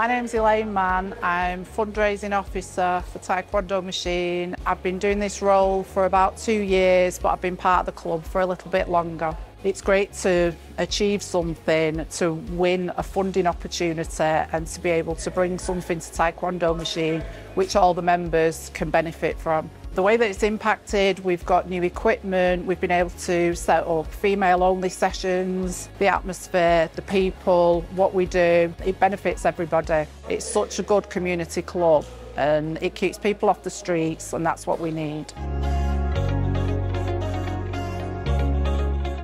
My name's Elaine Mann. I'm fundraising officer for Taekwondo Machine. I've been doing this role for about two years, but I've been part of the club for a little bit longer. It's great to achieve something, to win a funding opportunity and to be able to bring something to Taekwondo Machine which all the members can benefit from. The way that it's impacted, we've got new equipment, we've been able to set up female only sessions, the atmosphere, the people, what we do, it benefits everybody. It's such a good community club and it keeps people off the streets and that's what we need.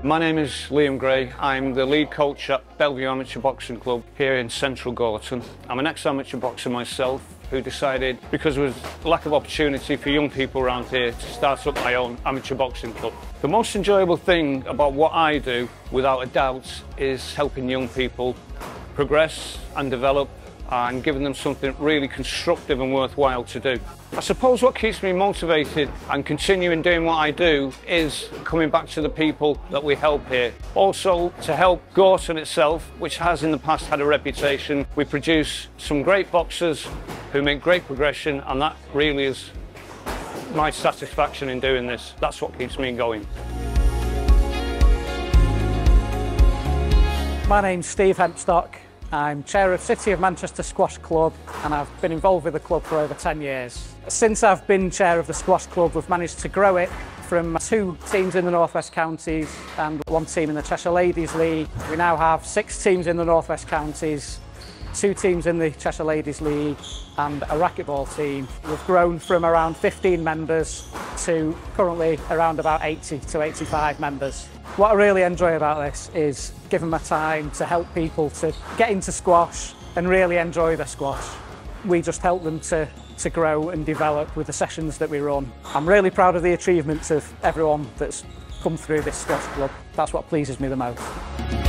My name is Liam Gray. I'm the lead coach at Belle Vue Amateur Boxing Club here in central Gorton. I'm an ex-amateur boxer myself who decided, because there was lack of opportunity for young people around here, to start up my own amateur boxing club. The most enjoyable thing about what I do, without a doubt, is helping young people progress and develop and giving them something really constructive and worthwhile to do. I suppose what keeps me motivated and continuing doing what I do is coming back to the people that we help here. Also to help Gorton itself, which has in the past had a reputation. We produce some great boxers who make great progression and that really is my satisfaction in doing this. That's what keeps me going. My name's Steve Hempstock. I'm chair of City of Manchester Squash Club and I've been involved with the club for over 10 years. Since I've been chair of the Squash Club, we've managed to grow it from two teams in the Northwest Counties and one team in the Cheshire Ladies League. We now have six teams in the Northwest Counties, two teams in the Cheshire Ladies League and a racquetball team. We've grown from around 15 members to currently around about 80 to 85 members. What I really enjoy about this is giving my time to help people to get into squash and really enjoy the squash. We just help them to to grow and develop with the sessions that we run. I'm really proud of the achievements of everyone that's come through this squash club. That's what pleases me the most.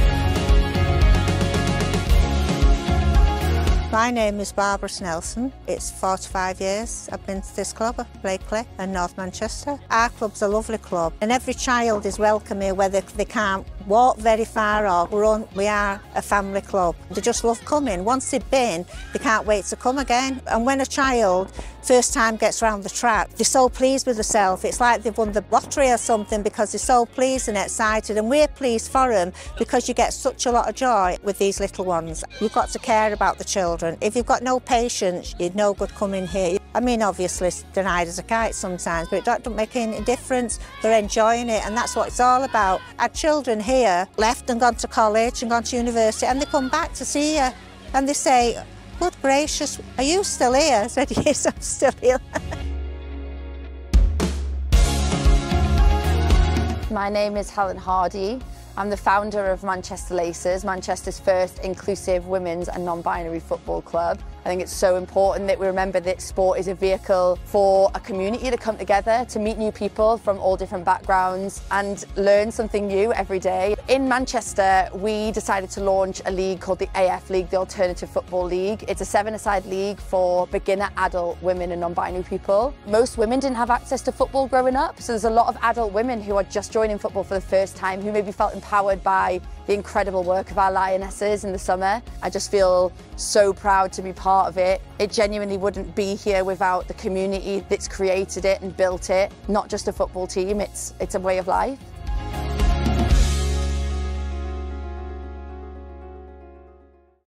My name is Barbara Snelson. It's 45 years I've been to this club, Blackley and North Manchester. Our club's a lovely club and every child is welcome here whether they can't walk very far or run. We are a family club. They just love coming. Once they've been, they can't wait to come again. And when a child first time gets round the track, they're so pleased with themselves. It's like they've won the lottery or something because they're so pleased and excited. And we're pleased for them because you get such a lot of joy with these little ones. You've got to care about the children. If you've got no patience, you're no good coming here. I mean, obviously, denied as a kite sometimes, but it doesn't make any difference. They're enjoying it, and that's what it's all about. Our children here left and gone to college and gone to university, and they come back to see you, and they say, good gracious, are you still here? I said, yes, I'm still here. My name is Helen Hardy. I'm the founder of Manchester Laces, Manchester's first inclusive women's and non-binary football club. I think it's so important that we remember that sport is a vehicle for a community to come together, to meet new people from all different backgrounds and learn something new every day. In Manchester, we decided to launch a league called the AF League, the Alternative Football League. It's a seven-a-side league for beginner adult women and non-binary people. Most women didn't have access to football growing up, so there's a lot of adult women who are just joining football for the first time who maybe felt empowered by the incredible work of our Lionesses in the summer. I just feel so proud to be part of it. It genuinely wouldn't be here without the community that's created it and built it. Not just a football team, it's, it's a way of life.